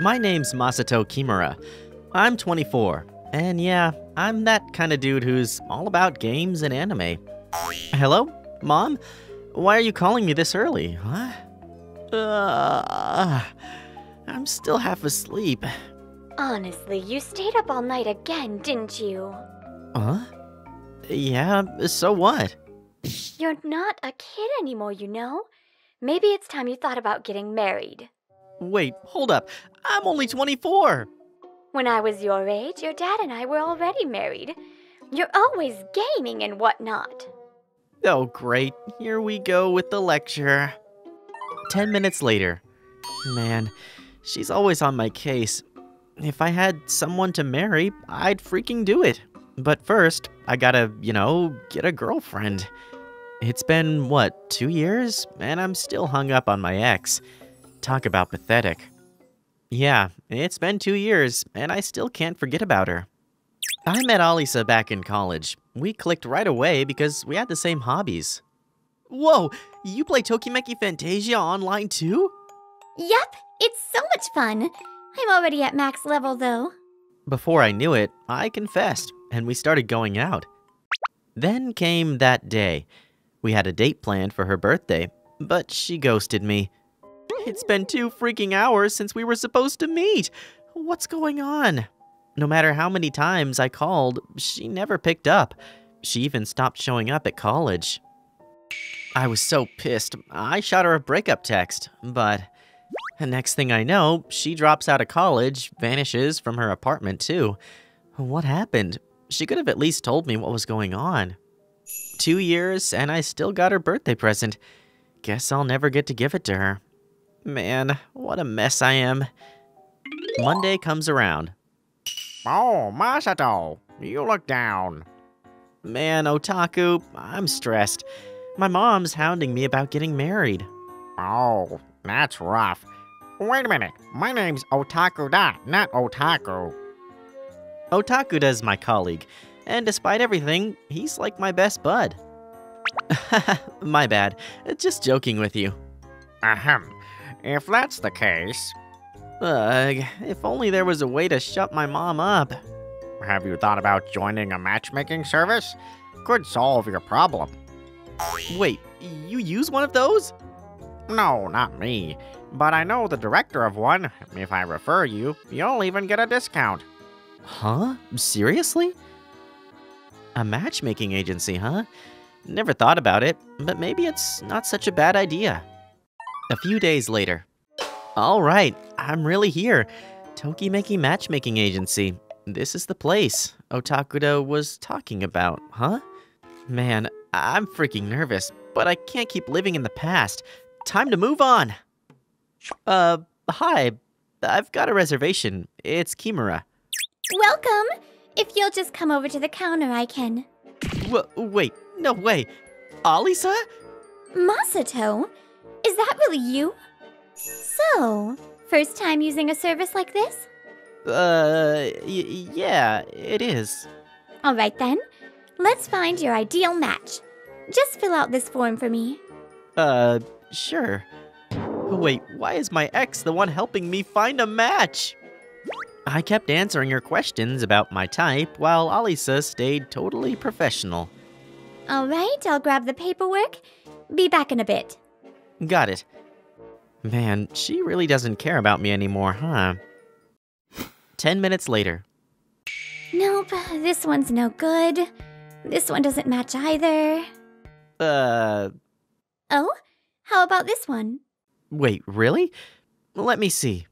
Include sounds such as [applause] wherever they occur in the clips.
My name's Masato Kimura. I'm 24, and yeah, I'm that kind of dude who's all about games and anime. Hello? Mom? Why are you calling me this early? Huh? Uh, I'm still half asleep. Honestly, you stayed up all night again, didn't you? Huh? Yeah, so what? You're not a kid anymore, you know? Maybe it's time you thought about getting married. Wait, hold up. I'm only 24. When I was your age, your dad and I were already married. You're always gaming and whatnot. Oh, great. Here we go with the lecture. Ten minutes later. Man, she's always on my case. If I had someone to marry, I'd freaking do it. But first, I gotta, you know, get a girlfriend. It's been, what, two years? And I'm still hung up on my ex. Talk about pathetic. Yeah, it's been two years, and I still can't forget about her. I met Alisa back in college. We clicked right away because we had the same hobbies. Whoa, you play Tokimeki Fantasia online too? Yep, it's so much fun. I'm already at max level though. Before I knew it, I confessed, and we started going out. Then came that day. We had a date planned for her birthday, but she ghosted me. It's been two freaking hours since we were supposed to meet. What's going on? No matter how many times I called, she never picked up. She even stopped showing up at college. I was so pissed, I shot her a breakup text, but the next thing I know, she drops out of college, vanishes from her apartment too. What happened? She could have at least told me what was going on. Two years, and I still got her birthday present. Guess I'll never get to give it to her. Man, what a mess I am. Monday comes around. Oh, Masato, you look down. Man, Otaku, I'm stressed. My mom's hounding me about getting married. Oh, that's rough. Wait a minute, my name's Otaku Da, not Otaku. Otakuda's my colleague, and despite everything, he's like my best bud. [laughs] my bad, just joking with you. Ahem. If that's the case, Ugh, if only there was a way to shut my mom up. have you thought about joining a matchmaking service? Could solve your problem. Wait, you use one of those? No, not me. But I know the director of one. If I refer you, you'll even get a discount. Huh? Seriously? A matchmaking agency, huh? Never thought about it, but maybe it's not such a bad idea. A few days later. All right, I'm really here. Tokimeki Matchmaking Agency. This is the place Otakuda was talking about, huh? Man, I'm freaking nervous, but I can't keep living in the past. Time to move on. Uh, hi. I've got a reservation. It's Kimura. Welcome! If you'll just come over to the counter, I can. W- wait, no way. Alisa? Masato? Is that really you? So, first time using a service like this? Uh, yeah, it is. Alright then, let's find your ideal match. Just fill out this form for me. Uh, sure. Wait, why is my ex the one helping me find a match? I kept answering her questions about my type while Alisa stayed totally professional. Alright, I'll grab the paperwork. Be back in a bit. Got it. Man, she really doesn't care about me anymore, huh? Ten minutes later. Nope, this one's no good. This one doesn't match either. Uh, Oh, how about this one? wait, really? Let me see.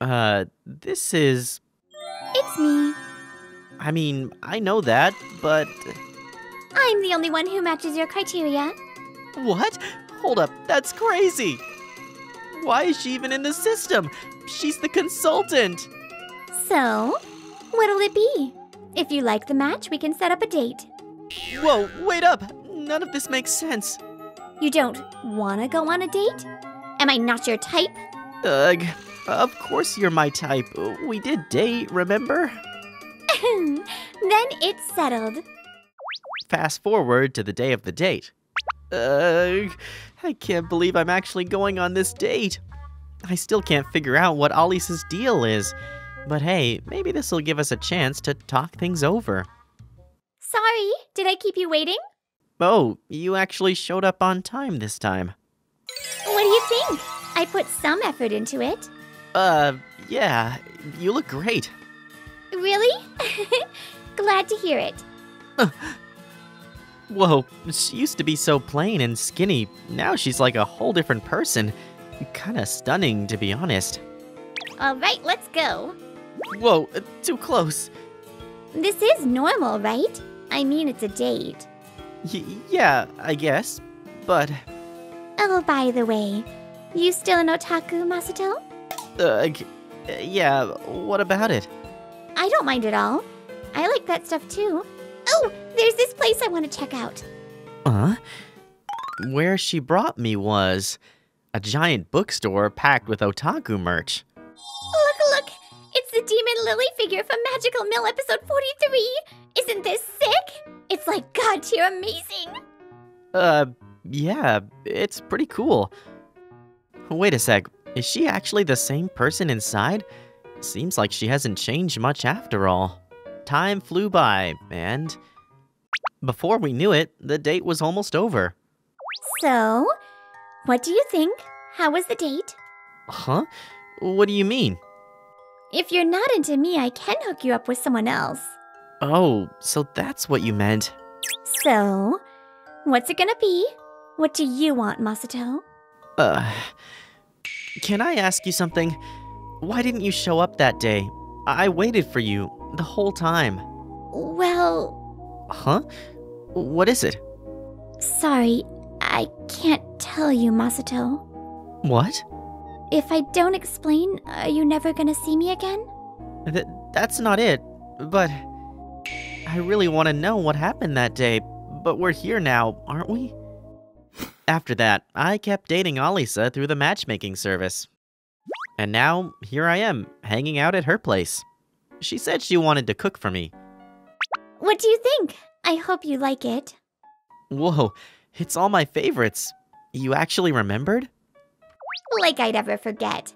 Uh, this is. It's me. I mean, I know that, but. I'm the only one who matches your criteria. What? Hold up, that's crazy! Why is she even in the system? She's the consultant! So, what'll it be? If you like the match, we can set up a date. Whoa, wait up! None of this makes sense. You don't wanna go on a date? Am I not your type? Ugh, of course you're my type. We did date, remember? [laughs] then it's settled. Fast forward to the day of the date. Ugh, I can't believe I'm actually going on this date. I still can't figure out what Alisa's deal is. But hey, maybe this'll give us a chance to talk things over. Sorry, did I keep you waiting? Oh, you actually showed up on time this time. What do you think? I put some effort into it. Uh, yeah, you look great. Really? [laughs] Glad to hear it. [laughs] Whoa, she used to be so plain and skinny. Now she's like a whole different person. Kinda stunning, to be honest. All right, let's go. Whoa, uh, too close. This is normal, right? I mean, it's a date. Y- yeah, I guess. But, Oh, by the way, you still an otaku, Masato? uh, uh, yeah, what about it? I don't mind at all. I like that stuff too. Oh, there's this place I want to check out. Huh? Where she brought me was a giant bookstore packed with otaku merch. Look, look! It's the Demon Lily figure from Magical Mill episode 43! Isn't this sick? It's like god tier amazing! Uh, yeah, it's pretty cool. Wait a sec, is she actually the same person inside? Seems like she hasn't changed much after all. Time flew by, and before we knew it, the date was almost over. So, what do you think? How was the date? Huh? What do you mean? If you're not into me, I can hook you up with someone else. Oh, so that's what you meant. So, what's it gonna be? What do you want, Masato? Uh, can I ask you something? Why didn't you show up that day? I waited for you the whole time. Well, Huh? What is it? sorry, I can't tell you, Masato. What? If I don't explain, are you never gonna see me again? Th- that's not it. But I really want to know what happened that day. But we're here now, aren't we? After that, I kept dating Alisa through the matchmaking service. And now, here I am, hanging out at her place. She said she wanted to cook for me. What do you think? I hope you like it. Whoa, it's all my favorites. You actually remembered? Like I'd ever forget.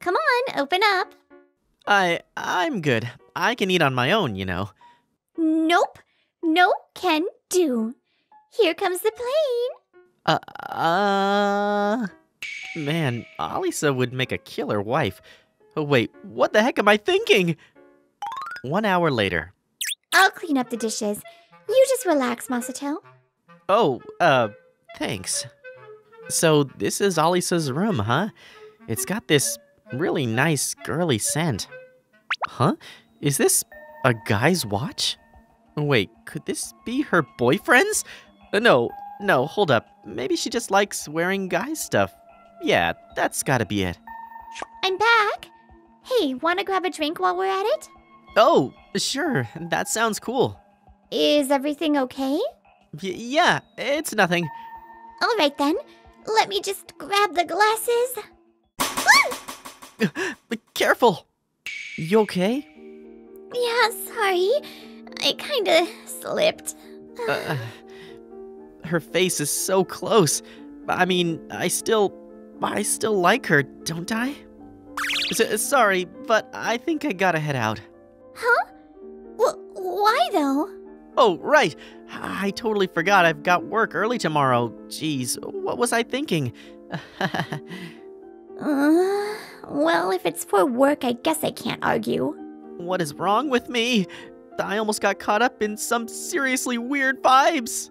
Come on, open up. I I'm good. I can eat on my own, you know. Nope. No can do. Here comes the plane. Uh, uh Man, Alisa would make a killer wife. Oh wait, what the heck am I thinking? One hour later. I'll clean up the dishes. You just relax, Masato. Oh, uh, thanks. So this is Alisa's room, huh? It's got this really nice girly scent. Huh? Is this a guy's watch? Wait, could this be her boyfriend's? Uh, no, no, hold up. Maybe she just likes wearing guy stuff. Yeah, that's gotta be it. I'm back. Hey, wanna grab a drink while we're at it? Oh, sure, that sounds cool. Is everything okay? Y- yeah, it's nothing. All right then. Let me just grab the glasses. [gasps] Careful! You okay? Yeah, sorry. I kinda slipped. Uh, her face is so close. I mean, I still. I still like her, don't I? S- sorry, but I think I gotta head out. Huh? Wh- why though? Oh, right. I totally forgot I've got work early tomorrow. Jeez, what was I thinking? [laughs] Uh, well, if it's for work, I guess I can't argue. what is wrong with me? I almost got caught up in some seriously weird vibes.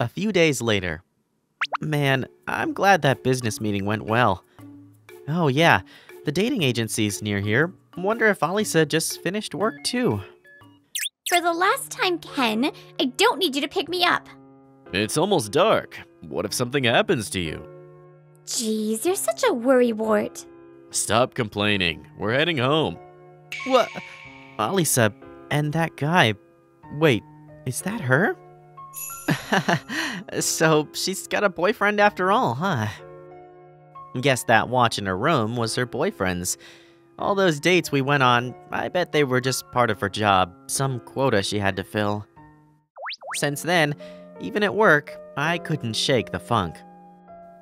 A few days later. Man, I'm glad that business meeting went well. Oh, yeah, the dating agency's near here. Wonder if Alisa just finished work too. For the last time, Ken, I don't need you to pick me up. It's almost dark. What if something happens to you? Jeez, you're such a worrywart. Stop complaining. We're heading home. What? Alisa, and that guy. Wait, is that her? [laughs] so she's got a boyfriend after all, huh? Guess that watch in her room was her boyfriend's. All those dates we went on, I bet they were just part of her job, some quota she had to fill. Since then, even at work, I couldn't shake the funk.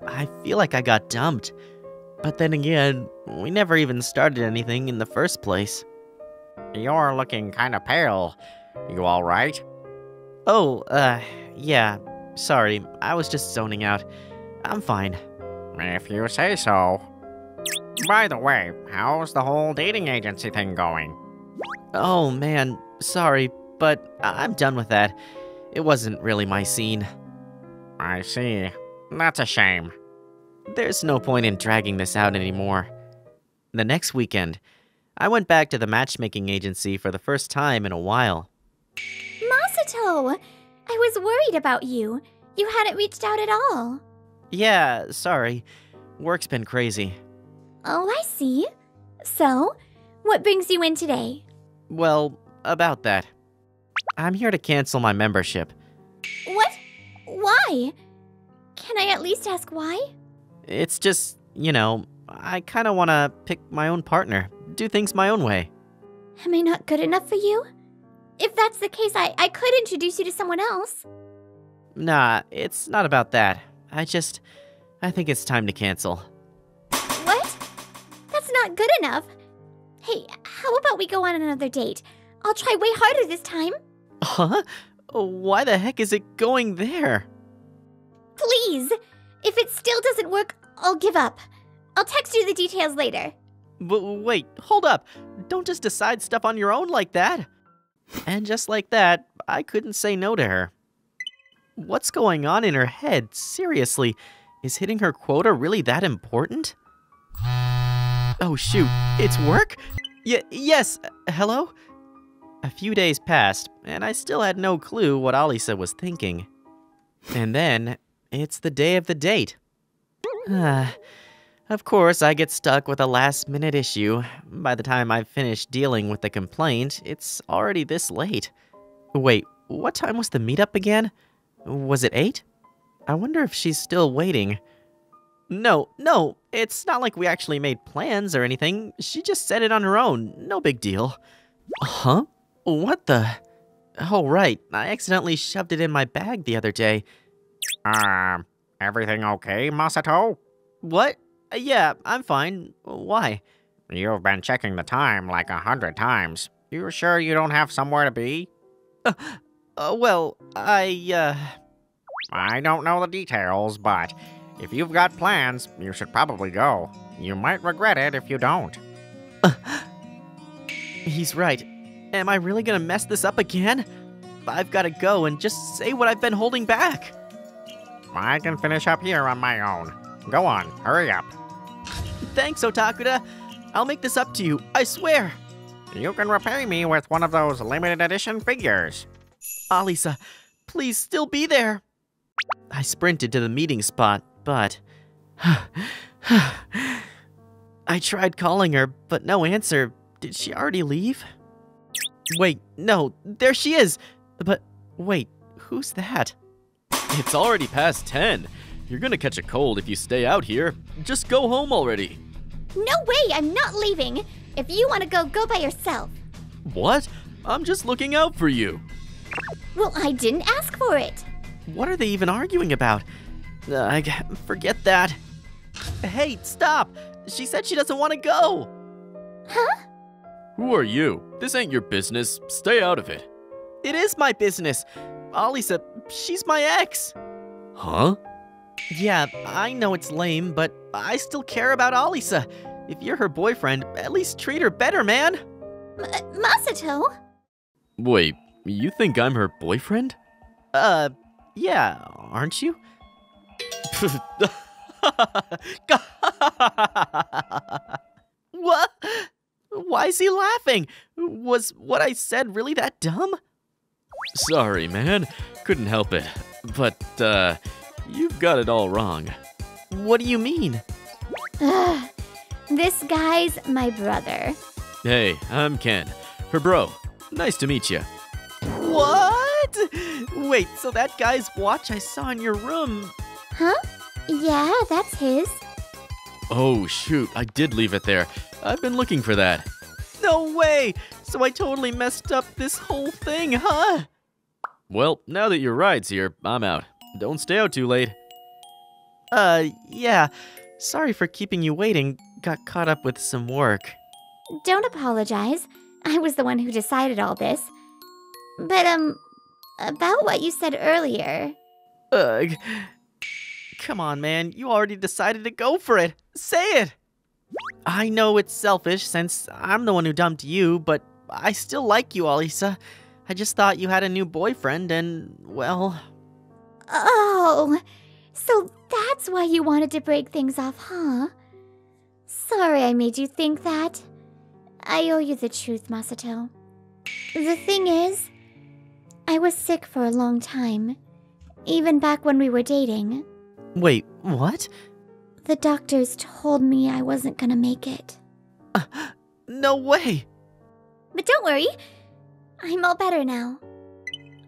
I feel like I got dumped. But then again, we never even started anything in the first place. You're looking kind of pale. You all right? Oh, uh, yeah. Sorry, I was just zoning out. I'm fine. If you say so. By the way, how's the whole dating agency thing going? Oh man, sorry, but I- I'm done with that. It wasn't really my scene. I see. That's a shame. There's no point in dragging this out anymore. The next weekend, I went back to the matchmaking agency for the first time in a while. Masato! I was worried about you. You hadn't reached out at all. Yeah, sorry. Work's been crazy. Oh, I see. So, what brings you in today? Well, about that. I'm here to cancel my membership. What? Why? Can I at least ask why? It's just, you know, I kind of want to pick my own partner, do things my own way. Am I not good enough for you? If that's the case, I, I could introduce you to someone else. Nah, it's not about that. I just. I think it's time to cancel. Not good enough. Hey, how about we go on another date? I'll try way harder this time. Huh? Why the heck is it going there? Please. If it still doesn't work, I'll give up. I'll text you the details later. But wait, hold up. Don't just decide stuff on your own like that. And just like that, I couldn't say no to her. What's going on in her head? Seriously, is hitting her quota really that important? Oh shoot, it's work? Y- yes, hello? A few days passed, and I still had no clue what Alisa was thinking. And then, it's the day of the date. Ah. Of course, I get stuck with a last minute issue. By the time I've finished dealing with the complaint, it's already this late. Wait, what time was the meetup again? Was it 8? I wonder if she's still waiting. No, no, it's not like we actually made plans or anything. She just said it on her own. No big deal. Huh? What the? Oh, right. I accidentally shoved it in my bag the other day. Um, everything okay, Masato? What? Uh, Yeah, I'm fine. Why? You've been checking the time like a hundred times. You sure you don't have somewhere to be? Uh, well, I, uh. I don't know the details, but if you've got plans, you should probably go. You might regret it if you don't. [sighs] He's right. Am I really gonna mess this up again? I've gotta go and just say what I've been holding back. I can finish up here on my own. Go on, hurry up. Thanks, Otakuda. I'll make this up to you, I swear. You can repay me with one of those limited edition figures. Alisa, please still be there. I sprinted to the meeting spot, but. [sighs] I tried calling her, but no answer. Did she already leave? Wait, no, there she is! But wait, who's that? It's already past 10. You're gonna catch a cold if you stay out here. Just go home already. No way, I'm not leaving. If you want to go, go by yourself. What? I'm just looking out for you. Well, I didn't ask for it. What are they even arguing about? Uh, I g- forget that. Hey, stop! She said she doesn't want to go! Huh? Who are you? This ain't your business. Stay out of it. It is my business. Alisa, she's my ex. Huh? Yeah, I know it's lame, but I still care about Alisa. If you're her boyfriend, at least treat her better, man. M- Masato? Wait, you think I'm her boyfriend? Uh, yeah, aren't you? [laughs] what? Why is he laughing? Was what I said really that dumb? Sorry, man. Couldn't help it. But, uh, you've got it all wrong. What do you mean? Ugh. [sighs] This guy's my brother. Hey, I'm Ken. Her bro. Nice to meet you. What? Wait, so that guy's watch I saw in your room. Huh? Yeah, that's his. Oh, shoot. I did leave it there. I've been looking for that. No way! So I totally messed up this whole thing, huh? Well, now that your ride's here, I'm out. Don't stay out too late. Uh, yeah. Sorry for keeping you waiting. Got caught up with some work. Don't apologize. I was the one who decided all this. But, um, about what you said earlier. Ugh. Come on, man. You already decided to go for it. Say it. I know it's selfish since I'm the one who dumped you, but I still like you, Alisa. I just thought you had a new boyfriend and, well, Oh, so that's why you wanted to break things off, huh? Sorry I made you think that. I owe you the truth, Masato. The thing is, I was sick for a long time, even back when we were dating. Wait, what? The doctors told me I wasn't gonna make it. Uh, no way. But don't worry, I'm all better now.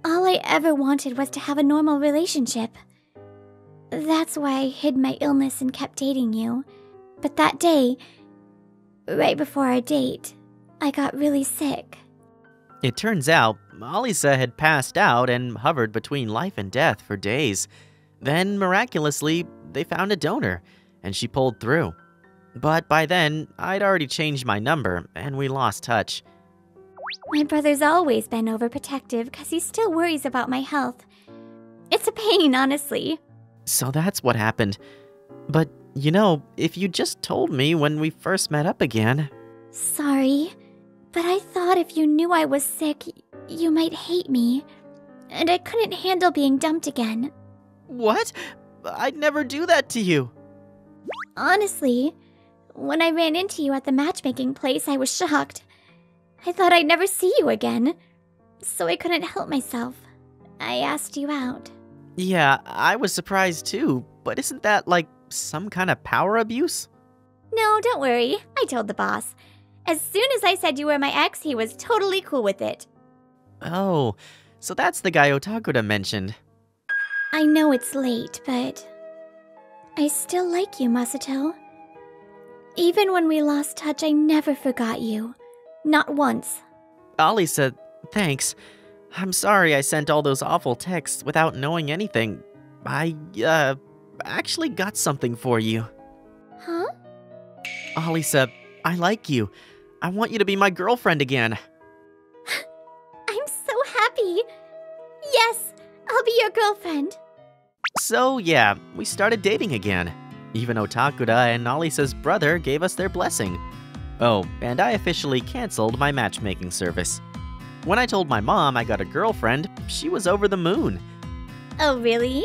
All I ever wanted was to have a normal relationship. That's why I hid my illness and kept dating you. But that day, right before our date, I got really sick. It turns out, Alisa had passed out and hovered between life and death for days. Then, miraculously, they found a donor, and she pulled through. But by then, I'd already changed my number, and we lost touch. My brother's always been overprotective because he still worries about my health. It's a pain, honestly. So that's what happened. But, you know, if you just told me when we first met up again. Sorry, but I thought if you knew I was sick, you might hate me. And I couldn't handle being dumped again. What? I'd never do that to you. Honestly, when I ran into you at the matchmaking place, I was shocked. I thought I'd never see you again. So I couldn't help myself. I asked you out. Yeah, I was surprised too, but isn't that like some kind of power abuse? No, don't worry. I told the boss. As soon as I said you were my ex, he was totally cool with it. Oh, so that's the guy Otakuda mentioned. I know it's late, but I still like you, Masato. Even when we lost touch, I never forgot you. Not once. Alisa, thanks. I'm sorry I sent all those awful texts without knowing anything. I, uh, actually got something for you. Huh? Alisa, I like you. I want you to be my girlfriend again. [laughs] [laughs] I'm so happy. Yes, I'll be your girlfriend. So, yeah, we started dating again. Even Otakuda and Alisa's brother gave us their blessing. Oh, and I officially canceled my matchmaking service. When I told my mom I got a girlfriend, she was over the moon. Oh, really?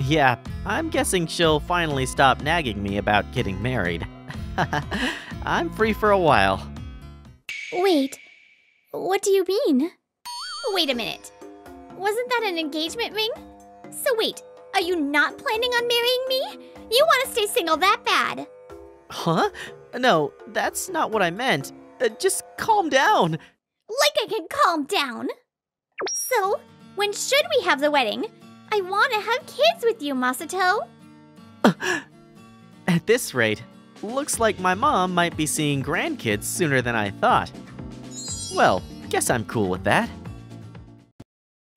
Yeah, I'm guessing she'll finally stop nagging me about getting married. [laughs] I'm free for a while. Wait, what do you mean? Wait a minute. Wasn't that an engagement ring? So wait, are you not planning on marrying me? You want to stay single that bad? Huh? No, that's not what I meant. Uh, just calm down. Like I can calm down. So, when should we have the wedding? I want to have kids with you, Masato. [laughs] At this rate, looks like my mom might be seeing grandkids sooner than I thought. Well, guess I'm cool with that.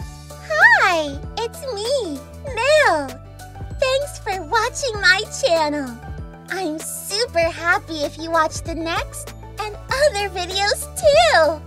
Hi, Mel. Thanks for watching my channel. I'm super happy if you watch the next and other videos too.